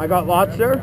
I got lots there.